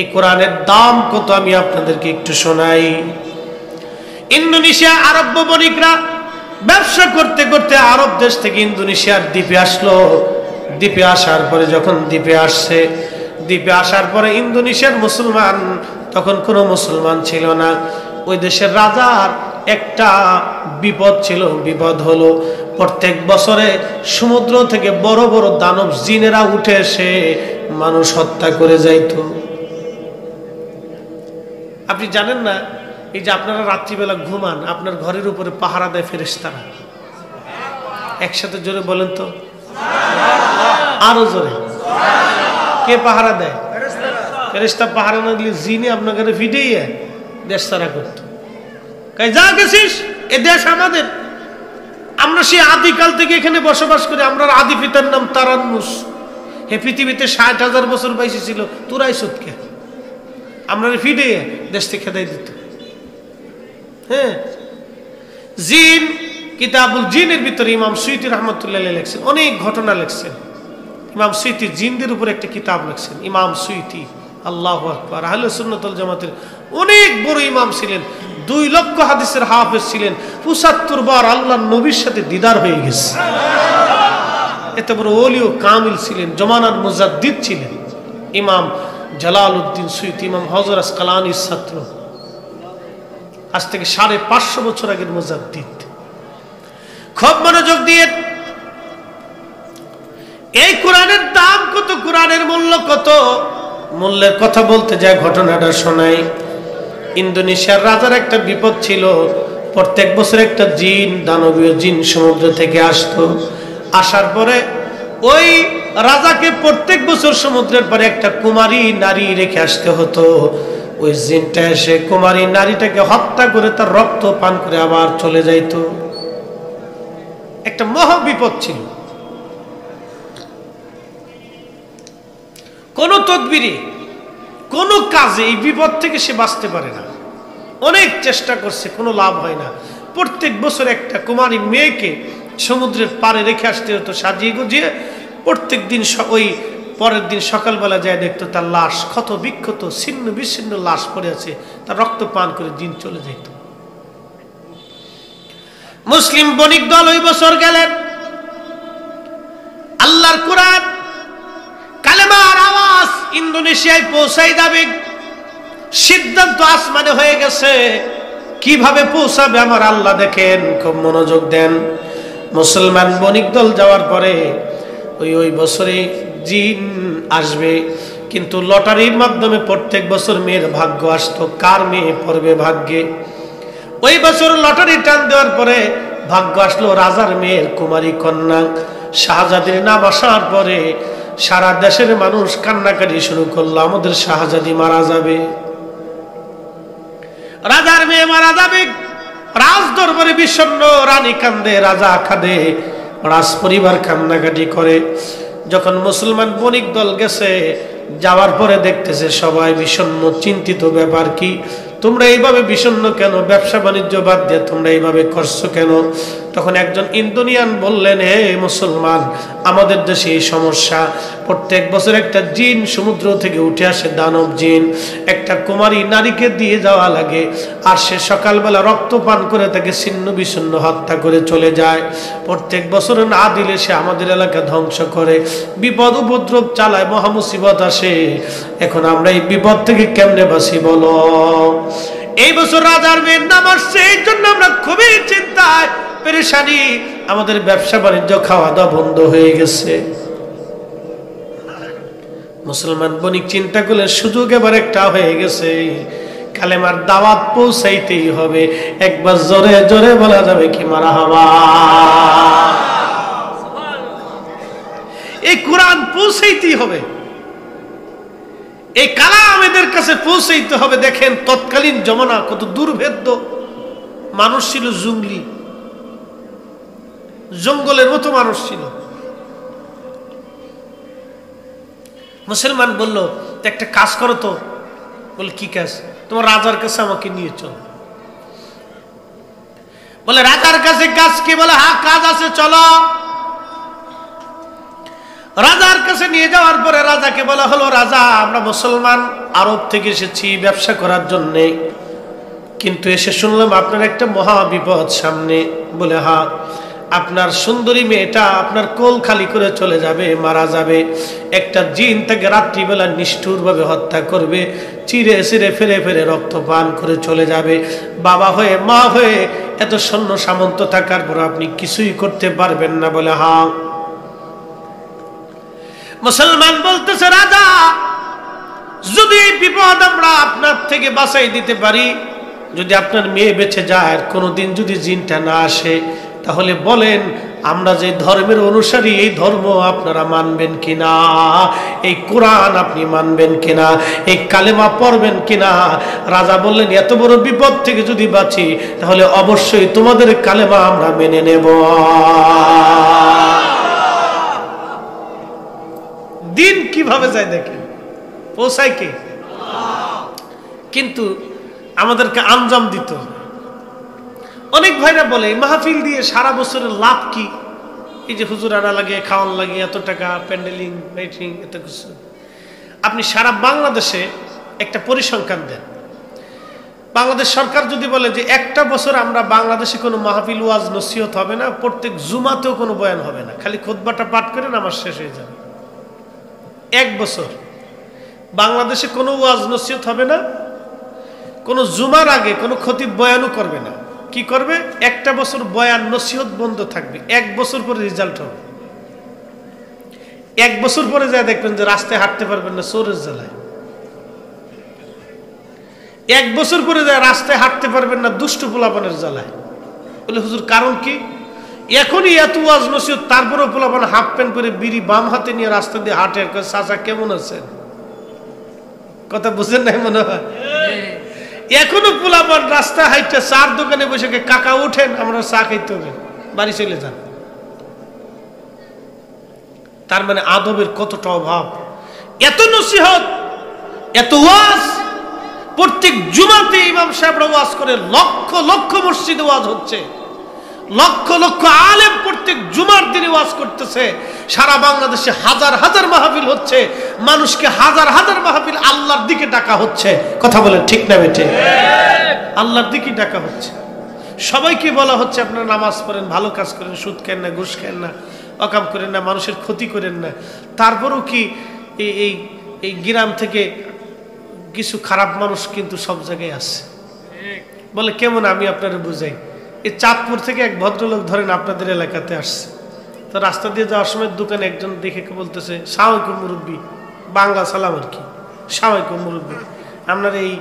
এই কোরআনের দাম কত আমি আপনাদেরকে একটু শোনাই। ইন্দোনেশিয়া আরব্য বণিকরা ব্যবসা করতে করতে আরব দেশ থেকে ইন্দোনেশিয়ার দ্বীপে আসলো। দ্বীপে আসার পরে যখন দ্বীপে আসছে, দ্বীপে আসার পরে ইন্দোনেশিয়ার মুসলমান, তখন কোনো মুসলমান ছিল না। ওই দেশের রাজার একটা বিপদ ছিল, বিপদ হলো প্রত্যেক বছরে সমুদ্র থেকে বড় বড় দানব জিনেরা উঠে এসে মানুষ হত্যা করে যাইতো। আপনি জানেন না, এই যে আপনারা রাত্রিবেলা ঘুমান, আপনার ঘরের উপরে পাহারা দেয় ফেরেস্তারা একসাথে জোরে বলেন তো। আরও জোরে। কে পাহারা দেয়? ফেরেস্তা পাহারা না দিলে জিনে আপনার ঘরে দেশ তারা করত। যা গেছিস, এ দেশ আমাদের। আমরা সেই আদিকাল থেকে এখানে বসবাস করি, আমরা আদি পিতার নাম তারান্নুস। হে পৃথিবীতে ষাট হাজার বছর বাইশে ছিল, তোরাই সুৎকে আমরা ফিডে দেশ খেদাই দিত। হ্যাঁ। জিন, কিতাবুল জিনের ভিতরে ইমাম সুইতি রহমতুল্লাহ লেখছেন। অনেক ঘটনা লেখছেন। ইমাম সুইতি জিনদের উপর একটা কিতাব লেখছেন। ইমাম সুইতি, আল্লাহ আকবর, আহলে সুন্নতুল জামাতের অনেক বড় ইমাম ছিলেন। দুই লক্ষ হাদিসের হাফেজ ছিলেন। পঁচাত্তর বার আল্লাহ নবীর সাথে দিদার হয়ে গেছে। এত বড় ওলিও কামিল ছিলেন। জমানার মুজাদ্দিদ ছিলেন। ইমাম জালাল উদ্দিন সুইত, ইমাম হজর আসকালানির ছাত্র। আজ থেকে সাড়ে পাঁচশো বছর আগের মুজাদ্দিদ। খুব মনোযোগ দিয়ে এই কোরআনের দাম কত, কোরআনের মূল্য কত? মূল্যের কথা বলতে যায়, ঘটনাটা শোনাই। ইন্দোনেশিয়ার রাজার একটা বিপদ ছিল। প্রত্যেক বছর একটা জিন, দানবীয় জিন সমুদ্র থেকে আসতো। আসার পরে ওই রাজাকে প্রত্যেক বছর সমুদ্রের পরে একটা কুমারী নারী রেখে আসতে হতো। ওই জিনটা এসে কুমারী নারীটাকে হত্যা করে তার রক্ত পান করে আবার চলে যাইত। একটা মহা বিপদ ছিল। কোন তদবিরে, কোন কাজে এই বিপদ থেকে সে বাঁচতে পারে না। অনেক চেষ্টা করছে, কোনো লাভ হয় না। প্রত্যেক বছর একটা কুমারী মেয়েকে সমুদ্রের পারে রেখে আসতে হতো, সাজিয়ে গুজিয়ে প্রত্যেক দিন ওই পরের দিন সকালবেলা যায় দেখতো তার লাশ ক্ষত বিক্ষত, ছিন্ন বিচ্ছিন্ন লাশ পড়ে আছে, তার রক্ত পান করে দিন চলে যেত। মুসলিম বণিক দল ওই বছর গেলেন। আল্লাহর কোরআন, কালেমার আওয়াজ ইন্দোনেশিয়ায় পৌঁছাই যাবে। সিদ্ধান্ত আসমানে হয়ে গেছে। কীভাবে পৌঁছাবে আমার আল্লাহ দেখেন, খুব মনোযোগ দেন। মুসলমান বণিক দল যাওয়ার পরে ওই ওই বছরে জিন আসবে, কিন্তু লটারির মাধ্যমে প্রত্যেক বছর মেয়ের ভাগ্য আসতো, কার মেয়ে পড়বে ভাগ্যে? ওই বছর লটারি টান দেওয়ার পরে ভাগ্য আসলো রাজার মেয়ের কুমারী কন্যা। শাহজাদির নাম আসার পরে সারা দেশের মানুষ কান্নাকাটি শুরু করল, আমাদের শাহজাদি মারা যাবে। রাজার মেয়ে মারা যাবে রাজ দরবারে বিষণ্ন রানী কান্দে, রাজা কাঁদে। রাজ পরিবার কান্নাকাটি করে। যখন মুসলমান বণিক দল গেছে, যাওয়ার পরে দেখতেছে সবাই বিষণ্ন চিন্তিত ব্যাপার কি? তোমরা এইভাবে বিষণ্ন কেন? ব্যবসা বাণিজ্য বাদ দিয়ে তোমরা এইভাবে করছ কেন? তখন একজন ইন্দোনিয়ান বললেন, হে মুসলমান, আমাদের দেশে এই সমস্যা। প্রত্যেক বছর একটা জিন সমুদ্র থেকে উঠে আসে দানব জিন। একটা কুমারী নারীকে দিয়ে যাওয়া লাগে আর সে সকালবেলা রক্ত পান করে তাকে ছিন্ন বিচ্ছিন্ন হত্যা করে চলে যায়। প্রত্যেক বছর না দিলে সে আমাদের এলাকা ধ্বংস করে। বিপদ উপদ্রব চালায় মহামুসিবত আসে। এখন আমরা এই বিপদ থেকে কেমনে বাসি বলো? এই বছর রাজার মেয়ের নাম আসছে, এই জন্য আমরা খুবই চিন্তায়। পেরেশানি, আমাদের ব্যবসা বাণিজ্য খাওয়া দাওয়া বন্ধ হয়ে গেছে। মুসলমান বণিক, চিন্তা করলে সুযোগ এবার একটা হয়ে গেছে। কালেমার দাওয়াত পৌঁছাইতেই হবে। একবার জোরে জোরে বলা যাবে কি মারা হওয়া। এই কোরআন পৌঁছাইতেই হবে। এই কালাম এদের কাছে পৌঁছাইতে হবে। দেখেন, তৎকালীন জমানা কত দুর্ভেদ্য। মানুষ ছিল জুংলি। জঙ্গলের মতো মানুষ ছিল। মুসলমান বলল একটা কাজ করো তো। বলে, কি কাজ? তোমার রাজার কাছে আমাকে নিয়ে চলো। বলে, রাজার কাছে কাজ কি? বলে হা কাজ আছে, চলো। রাজার কাছে নিয়ে যাওয়ার পরে রাজাকে বলা হলো, রাজা, আমরা মুসলমান আরব থেকে এসেছি ব্যবসা করার জন্যে। কিন্তু এসে শুনলাম আপনার একটা মহা বিপদ সামনে। বলে হা আপনার সুন্দরী মেয়েটা আপনার কোল খালি করে চলে যাবে, মারা যাবে। একটা জিন তাকে রাত্রিবেলা নিষ্ঠুরভাবে হত্যা করবে, চিরে চিরে ফেরে ফেরে রক্ত পান করে চলে যাবে। বাবা হয়ে, মা হয়ে এত সৈন্য সামন্ত থাকার পর আপনি কিছুই করতে পারবেন না বলে হা। মুসলমান বলতেছে, রাজা, যদি বিপদ আমরা আপনার থেকে বাঁচাই দিতে পারি, যদি আপনার মেয়ে বেঁচে যায় কোনোদিন যদি জিনটা না আসে তাহলে বলেন, আমরা যে ধর্মের অনুসারী, এই ধর্ম আপনারা মানবেন কিনা? এই কোরআন আপনি মানবেন কিনা? এই কালেমা পড়বেন কিনা? রাজা বললেন, এত বড় বিপদ থেকে যদি বাঁচি, তাহলে অবশ্যই তোমাদের কালেমা আমরা মেনে নেব। দিন কীভাবে যায় দেখেন? পৌঁছায় কে? কিন্তু আমাদেরকে আঞ্জাম দিত অনেক ভাইরা বলে, মাহফিল দিয়ে সারা বছরের লাভ কি? এই যে হুজুর আনা লাগে খাওয়ান লাগে এত টাকা, প্যান্ডেলিং, লাইটিং, এত কিছু। আপনি সারা বাংলাদেশে একটা পরিসংখ্যান দেন। বাংলাদেশ সরকার যদি বলে যে একটা বছর আমরা বাংলাদেশে কোনো মাহফিল ওয়াজ নসিহত হবে না, প্রত্যেক জুমাতেও কোনো বয়ান হবে না। খালি খোদবাটা পাঠ করেন আমার শেষ হয়ে যাবে। এক বছর বাংলাদেশে কোনো ওয়াজ নসিহত হবে না, কোনো জুমার আগে কোনো ক্ষতি বয়ানও করবে না। কি করবে? একটা বছর বয়ান নসিহত বন্ধ থাকবে। এক বছর পরে রেজাল্ট হবে। এক বছর পরে যা দেখবেন যে রাস্তায় হাঁটতে পারবেন না, চোরের জ্বালায়। এক বছর পরে যায় রাস্তায় হাঁটতে পারবেন না, দুষ্টু পোলাপানের জ্বালায়। বলে, হুজুর, কারণ কি? এখনই এত ওয়াজ নসিহত, তারপরেও পোলাপান হাফ প্যান্ট পরে বিড়ি বাম হাতে নিয়ে রাস্তা দিয়ে হাঁটে চাচা, কেমন আছেন? কথা বুঝেন নাই মনে হয়। এখনও পোলাপান রাস্তা হাইটে চার দোকানে বসে কাকা, উঠেন, আমরা চা খাইতে হবে। বাড়ি চলে যান। তার মানে আদবের কতটা অভাব। এত নসিহত, এত ওয়াজ। প্রত্যেক জুমাতে ইমাম সাহেবরা ওয়াজ করে, লক্ষ লক্ষ মসজিদে ওয়াজ হচ্ছে। লক্ষ লক্ষ আলেম প্রত্যেক জুমার দিনে ওয়াজ করতেছে। সারা বাংলাদেশে হাজার হাজার মাহফিল হচ্ছে। মানুষকে হাজার হাজার মাহফিল আল্লাহর দিকে ডাকা হচ্ছে। কথা বলে ঠিক না বেটে আল্লাহর দিকে ডাকা হচ্ছে। সবাইকে বলা হচ্ছে, আপনারা নামাজ পড়েন, ভালো কাজ করেন, সুদ খেন না, ঘুষ খেন না, অকাম করেন না, মানুষের ক্ষতি করেন না। তারপরেও কি এই এই গ্রাম থেকে কিছু খারাপ মানুষ কিন্তু সব জায়গায় আছে। বলে, কেমন আমি আপনারা বুঝাই? এই চাঁদপুর থেকে এক ভদ্রলোক ধরেন আপনাদের এলাকাতে আসছে। তো রাস্তা দিয়ে যাওয়ার সময় দোকানে একজন দেখে বলতেছে সাময়িক মুরব্বী। বাংলা সালাম আর কি। সাময়িক মুরব্বী। আপনার এই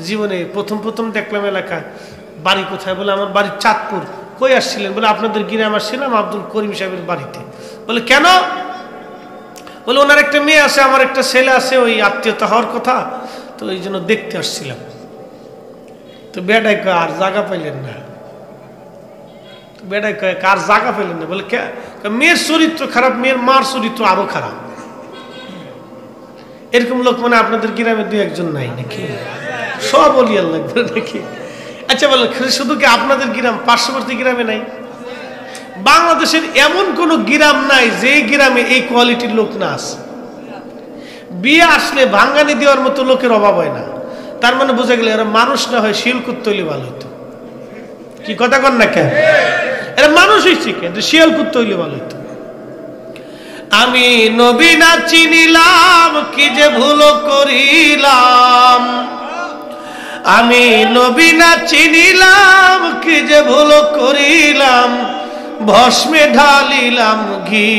জীবনে প্রথম প্রথম দেখলাম এলাকা। বাড়ি কোথায়? বলে, আমার বাড়ি চাঁদপুর। কই আসছিলেন? বলে, আপনাদের গ্রাম আসছিলাম আব্দুল করিম সাহেবের বাড়িতে। বলে, কেন? বলে, ওনার একটা মেয়ে আছে, আমার একটা ছেলে আছে, ওই আত্মীয়তা হওয়ার কথা। তো এই জন্য দেখতে আসছিলাম। তো বেডাই আর জায়গা পাইলেন না। কয়, কার জাগা ফেলেন না বলে মেয়ের চরিত্র খারাপ, মেয়ের মার চরিত্র আরও খারাপ। এরকম লোক মানে আপনাদের গ্রামে দুই একজন নাই নাকি? সব বলিয়ার লাগবে নাকি? আচ্ছা বলেন শুধু কি আপনাদের গ্রাম, পার্শ্ববর্তী গ্রামে নাই? বাংলাদেশের এমন কোন গ্রাম নাই যে গ্রামে এই কোয়ালিটির লোক না আছে। বিয়ে আসলে ভাঙ্গানি দেওয়ার মতো লোকের অভাব হয় না। তার মানে বোঝা গেলে এরা মানুষ না হয় শিলকুত তৈরি ভালো হইতো। কি কথা কর না কেন? এরা মানুষ হয়েছে কেন শিয়ালকুত তৈরি ভালো হইতো। আমি নবী না চিনিলাম, কি যে ভুল করিলাম। আমি নবী না চিনিলাম, কি যে ভুল করিলাম। ভস্মে ঢালিলাম ঘি।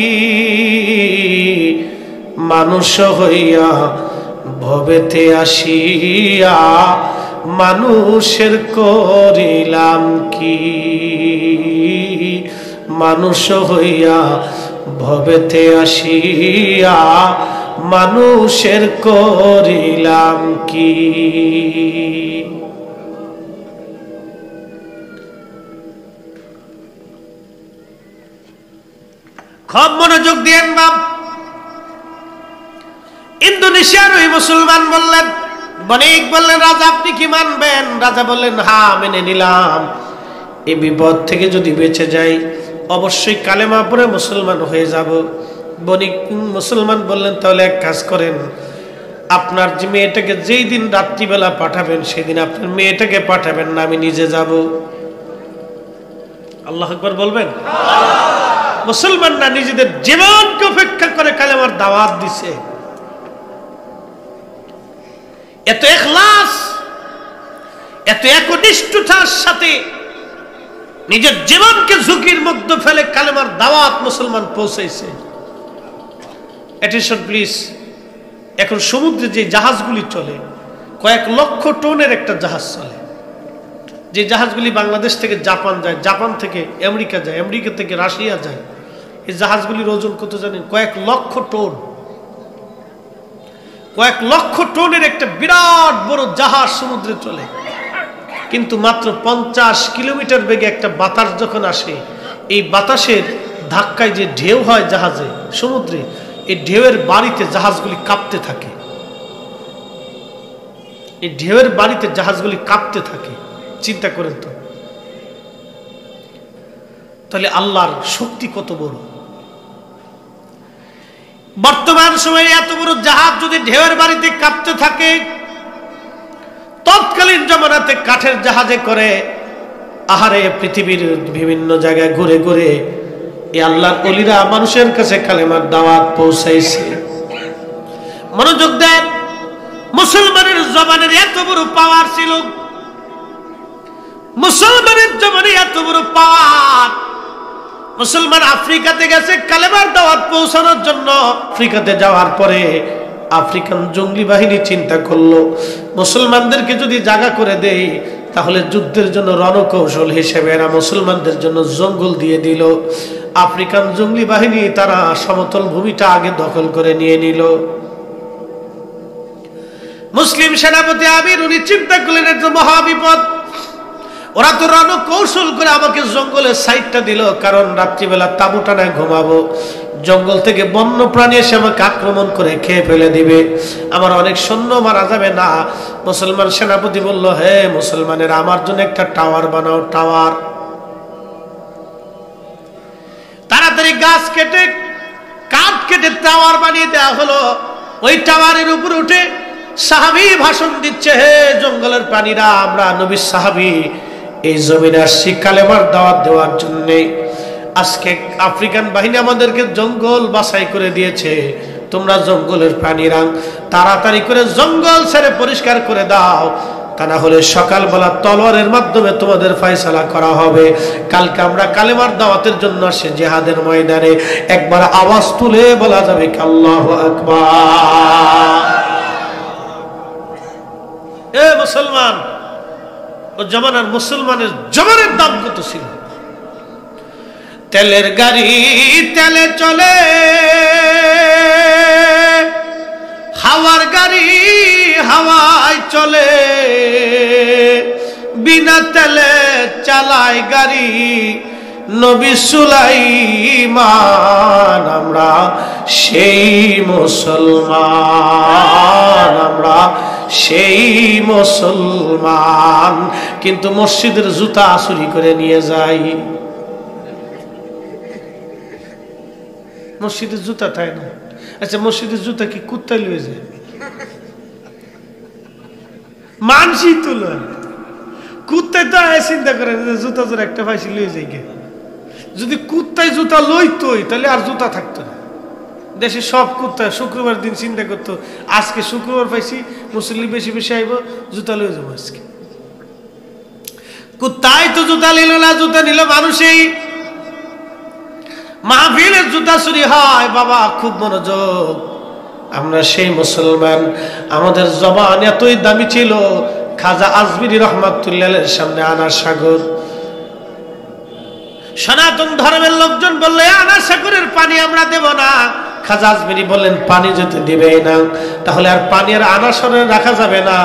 মানুষ হইয়া ভবেতে আসিয়া মানুষের করিলাম কি? মানুষ হইয়া ভবেতে আসিয়া মানুষের করিলাম কি? খুব মনোযোগ দিয়েন বাপ। ইন্দোনেশিয়ার ওই মুসলমান বললেন, বণিক বললেন, রাজা, আপনি কি মানবেন? রাজা বললেন হা মেনে নিলাম। এই বিপদ থেকে যদি বেঁচে যাই অবশ্যই কালেমা পরে মুসলমান হয়ে যাব। বণিক মুসলমান বললেন, তাহলে এক কাজ করেন। আপনার যে মেয়েটাকে যেই দিন রাত্রিবেলা পাঠাবেন, সেদিন আপনার মেয়েটাকে পাঠাবেন না, আমি নিজে যাব। আল্লাহ একবার বলবেন? মুসলমানরা নিজেদের জীবনকে উপেক্ষা করে কালেমার দাওয়াত দিছে। এত এখলাস, এত একনিষ্ঠতার সাথে নিজের জীবনকে ঝুঁকির মধ্যে ফেলে কালেমার দাওয়াত মুসলমান পৌঁছেছে অ্যাটেনশন প্লিজ এখন সমুদ্রে যে জাহাজগুলি চলে, কয়েক লক্ষ টনের একটা জাহাজ চলে। যে জাহাজগুলি বাংলাদেশ থেকে জাপান যায়, জাপান থেকে আমেরিকা যায়, আমেরিকা থেকে রাশিয়া যায়, এই জাহাজগুলির ওজন কত জানেন? কয়েক লক্ষ টন। কয়েক লক্ষ টনের একটা বিরাট বড় জাহাজ সমুদ্রে চলে। কিন্তু মাত্র পঞ্চাশ কিলোমিটার বেগে একটা বাতাস যখন আসে, এই বাতাসের ধাক্কায় যে ঢেউ হয় জাহাজে, সমুদ্রে, এই ঢেউয়ের বাড়িতে জাহাজগুলি কাঁপতে থাকে। এই ঢেউয়ের বাড়িতে জাহাজগুলি কাঁপতে থাকে। চিন্তা করেন তো। তাহলে আল্লাহর শক্তি কত বড়? বর্তমান সময়ে এত বড় জাহাজ যদি ঢেউয়ের বাড়িতে কাঁপতে থাকে তৎকালীন জমানাতে কাঠের জাহাজে করে আহারে পৃথিবীর বিভিন্ন জায়গায় ঘুরে ঘুরে এই আল্লাহর অলিরা মানুষের কাছে কালেমার দাওয়াত পৌঁছাইছে। মনোযোগ দেন, মুসলমানের জবানের এত বড় পাওয়ার ছিল। মুসলমানের জবানে এত বড় পাওয়ার। মুসলমান আফ্রিকাতে গেছে কালেমার দাওয়াত পৌঁছানোর জন্য। আফ্রিকাতে যাওয়ার পরে আফ্রিকান জঙ্গলি বাহিনী চিন্তা করল, মুসলমানদেরকে যদি জায়গা করে দেই, তাহলে যুদ্ধের জন্য রণকৌশল হিসেবে এরা মুসলমানদের জন্য জঙ্গল দিয়ে দিল। আফ্রিকান জঙ্গলি বাহিনী তারা সমতল ভূমিটা আগে দখল করে নিয়ে নিল। মুসলিম সেনাপতি আমির, উনি চিন্তা করলেন একটা মহাবিপদ ওরা তো রণ কৌশল করে আমাকে জঙ্গলের সাইডটা দিল, কারণ রাত্রিবেলা তাবু টানায় ঘুমাবো। জঙ্গল থেকে বন্য প্রাণী এসে আমাকে আক্রমণ করে খেয়ে ফেলে দিবে। আমার অনেক সৈন্য মারা যাবে না। মুসলমান সেনাপতি বলল, হে মুসলমানের, আমার জন্য একটা টাওয়ার বানাও, টাওয়ার। তাড়াতাড়ি গাছ কেটে, কাঠ কেটে টাওয়ার বানিয়ে দেওয়া হলো। ওই টাওয়ারের উপর উঠে সাহাবি ভাষণ দিচ্ছে, হে জঙ্গলের প্রাণীরা, আমরা নবী সাহাবি, এই জমিনে আসছি কালেমার দাওয়াত দেওয়ার জন্যে। আজকে আফ্রিকান বাহিনী আমাদেরকে জঙ্গল বাছাই করে দিয়েছে। তোমরা জঙ্গলের প্রাণীরা তাড়াতাড়ি করে জঙ্গল ছেড়ে পরিষ্কার করে দাও। তা না হলে সকালবেলা তলোয়ারের মাধ্যমে তোমাদের ফয়সালা করা হবে। কালকে আমরা কালেমার দাওয়াতের জন্য আসে জেহাদের ময়দানে। একবার আওয়াজ তুলে বলা যাবে আল্লাহ আকবার। এ মুসলমান, ও জমানার মুসলমানের জমানের দাম কত ছিল? তেলের গাড়ি তেলে চলে। হাওয়ার গাড়ি হাওয়ায় চলে। বিনা তেলে চালায় গাড়ি নবী সুলাইমান, আমরা সেই মুসলমান, আমরা সেই মুসলমান। কিন্তু মসজিদের জুতা চুরি করে নিয়ে যাই মসজিদের জুতা তাই না? আচ্ছা মসজিদের জুতা কি কুত্তায় লয়ে যায়? মানসি তুলো কুত্তায় তো আয় চিন্তা করে জুতা তোর একটা পাইছি, লয়ে যাই গে। যদি কুত্তায় জুতা লইতই, তাহলে আর জুতা থাকতো না। দেশে সব কুত্তা শুক্রবার দিন চিন্তা করতো, আজকে শুক্রবার পাইছি মুসলিম বেশি বেশি আইব, জুতা লয়ে যাব আজকে। কুত্তায় তো জুতা নিল না, জুতা নিল মানুষই। মাহফিলের জুতা চুরি হয়, বাবা, খুব মনোযোগ। আমরা সেই মুসলমান, আমাদের জবান এতই দামি ছিল, খাজা আজমিরি রহমাতুল্লালের সামনে আনার সাগর। সনাতন ধর্মের লোকজন বললে আনার সাগরের পানি আমরা দেব না। খাজা আজমিরি বললেন, পানি যদি দিবে না। তাহলে আর পানি আর আনাসরে রাখা যাবে না।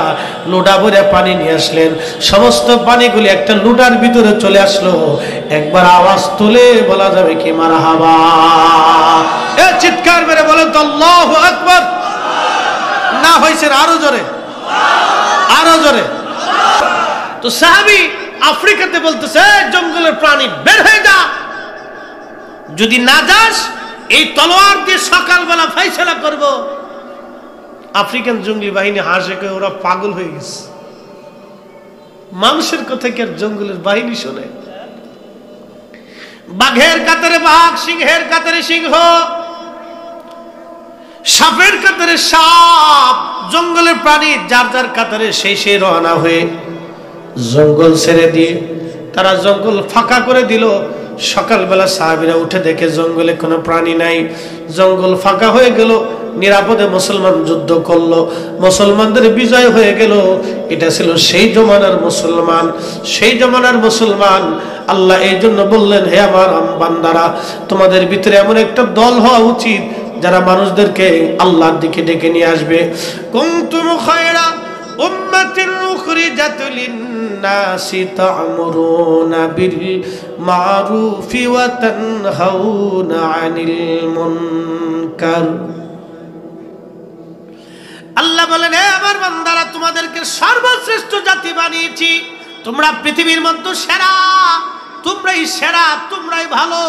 লোডা ভরে পানি নিয়ে আসলেন। সমস্ত পানিগুলি একটা লুডার ভিতরে চলে আসলো। একবার আওয়াজ তুলে বলা যাবে কি মারা হাবা এ চিৎকার মেরে বলেন তো আল্লাহ আকবর। না হয়েছে আরও জোরে। আরও জোরে। তো সাহাবি আফ্রিকাতে বলতেছে জঙ্গলের প্রাণী বের হয়ে যা। যদি না যাস এই তলোয়ার দিয়ে সকালবেলা ফাইসলা করব। আফ্রিকান জঙ্গলি বাহিনী হাসে কে ওরা পাগল হয়ে গেছে। মানুষের কথা কি আর জঙ্গলের বাহিনী শোনে? বাঘের কাতারে বাঘ, সিংহের কাতারে সিংহ। সাপের কাতারে সাপ, জঙ্গলের প্রাণী, যার যার কাতারে সেই সেই রওনা হয়ে জঙ্গল ছেড়ে দিয়ে তারা জঙ্গল ফাঁকা করে দিল। সকালবেলা সাহাবিরা উঠে দেখে জঙ্গলে কোনো প্রাণী নাই। জঙ্গল ফাঁকা হয়ে গেল, নিরাপদে মুসলমান যুদ্ধ করল, মুসলমানদের বিজয় হয়ে গেল। এটা ছিল সেই জমানার মুসলমান, সেই জমানার মুসলমান। আল্লাহ এই জন্য বললেন, হে আমার বান্দারা, তোমাদের ভিতরে এমন একটা দল হওয়া উচিত যারা মানুষদেরকে আল্লাহর দিকে ডেকে নিয়ে আসবে। কুনতুম খায়রা আল্লাহ বলেন আমার বান্দারা, তোমাদেরকে সর্বশ্রেষ্ঠ জাতি বানিয়েছি। তোমরা পৃথিবীর মধ্যে সেরা, তোমরাই সেরা, তোমরাই ভালো।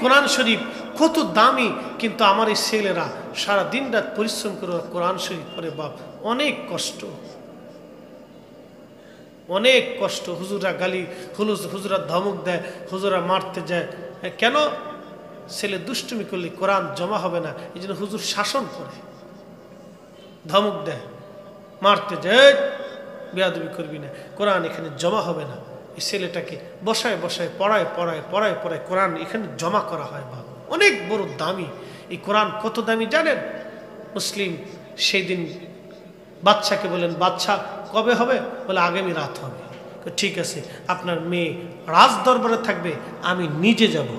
কোরআন শরীফ কত দামি, কিন্তু আমার এই ছেলেরা সারা দিন রাত পরিশ্রম করে কোরআন শরীফ পরে বাপ। অনেক কষ্ট। অনেক কষ্ট। হুজুরা গালি হুলুস হুজুরা ধমক দেয় হুজুরা মারতে যায়। কেন? ছেলে দুষ্টুমি করলে কোরআন জমা হবে না এই জন্য হুজুর শাসন করে। ধমক দেয়, মারতে যায় বেয়াদবি করবি না, কোরআন এখানে জমা হবে না। এই ছেলেটাকে বসায় বসায়, পড়ায় পড়ায় পড়ায় পড়ায় কোরআন এখানে জমা করা হয় বা অনেক বড় দামি। এই কোরআন কত দামি জানেন? মুসলিম সেই দিন বাচ্চাকে বলেন, বাচ্চা, কবে হবে? বলে, আগামী রাত হবে। ঠিক আছে, আপনার মেয়ে রাজ দরবারে থাকবে, আমি নিজে যাব।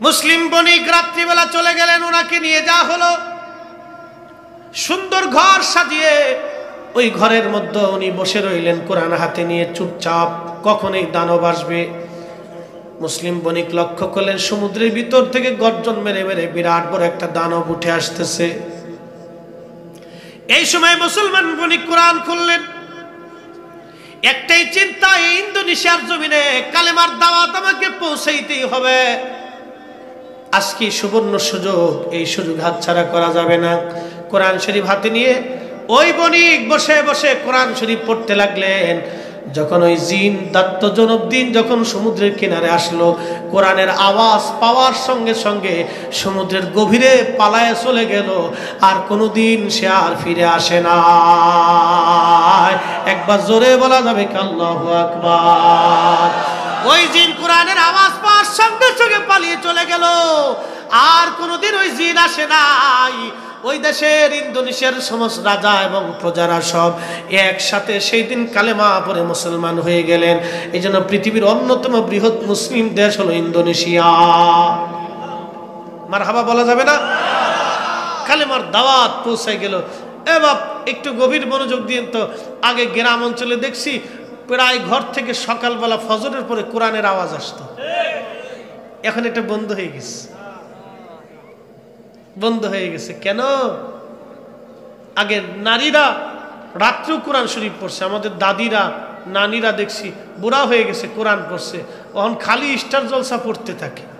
মুসলিম বণিক রাত্রিবেলা চলে গেলেন, ওনাকে নিয়ে যাওয়া হলো। সুন্দর ঘর সাজিয়ে ওই ঘরের মধ্যে উনি বসে রইলেন, কোরআন হাতে নিয়ে চুপচাপ। কখন এই দানব আসবে মুসলিম বণিক লক্ষ্য করলেন, সমুদ্রের ভিতর থেকে গর্জন মেরে মেরে বিরাট বড় একটা দানব উঠে আসতেছে। এই সময় মুসলমান বণিক কোরআন খুললেন। একটাই চিন্তা, এই ইন্দোনেশিয়ার জমিনে কালেমার দাওয়াত আমাকে পৌঁছাইতেই হবে। আজকে সুবর্ণ সুযোগ? এই সুযোগ হাতছাড়া করা যাবে না। কোরআন শরীফ হাতে নিয়ে ওই বণিক বসে বসে কোরআন শরীফ পড়তে লাগলেন। যখন ওই জিন দাত্ত জনব দিন যখন সমুদ্রের কিনারে আসলো, কোরআনের আওয়াজ পাওয়ার সঙ্গে সঙ্গে সমুদ্রের গভীরে পালায় চলে গেল, আর কোনোদিন সে আর ফিরে আসে না একবার জোরে বলা যাবে কাল্লাহ আকবার। ওই জিন কোরআনের আওয়াজ পাওয়ার সঙ্গে সঙ্গে পালিয়ে চলে গেল, আর কোনোদিন ওই জিন আসে নাই। ওই দেশের, ইন্দোনেশিয়ার সমস্ত রাজা এবং প্রজারা সব একসাথে সেই দিন কালেমা পরে মুসলমান হয়ে গেলেন। এই জন্য পৃথিবীর অন্যতম বৃহৎ মুসলিম দেশ হলো ইন্দোনেশিয়া। মার হাবা বলা যাবে না? কালেমার দাওয়াত পৌঁছায় গেল। এ বাপ, একটু গভীর মনোযোগ দিয়ে তো আগে গ্রাম অঞ্চলে দেখছি, প্রায় ঘর থেকে সকালবেলা ফজরের পরে কোরআনের আওয়াজ আসতো। এখন এটা বন্ধ হয়ে গেছে। বন্ধ হয়ে গেছে। কেন? আগে নারীরা রাত্রেও কোরআন শরীফ পড়ছে, আমাদের দাদিরা, নানিরা দেখছি বুড়া হয়ে গেছে কোরআন পড়ছে। তখন খালি স্টার জলসা পড়তে থাকে।